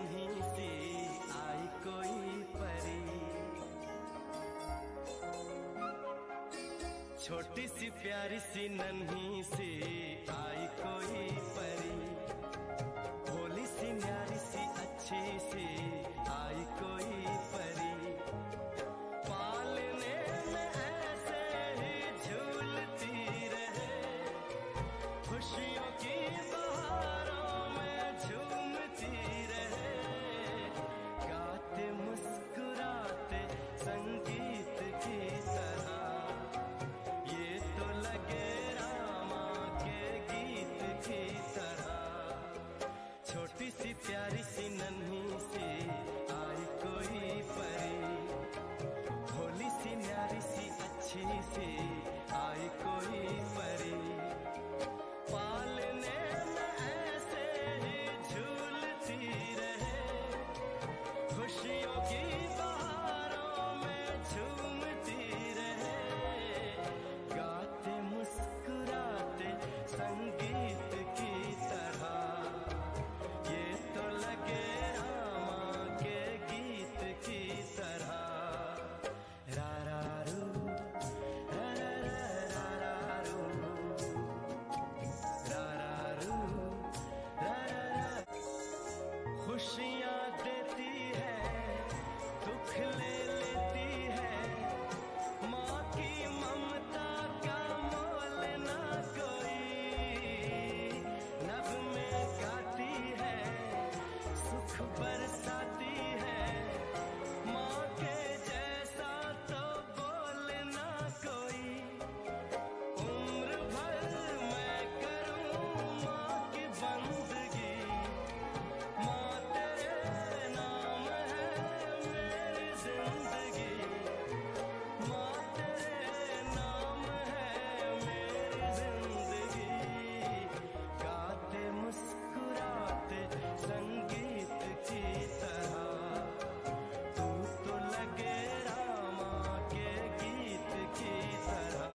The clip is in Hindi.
कहीं से आई कोई परी। छोटी सी प्यारी सी नन्ही से आई सी आई कोई परी goodbye.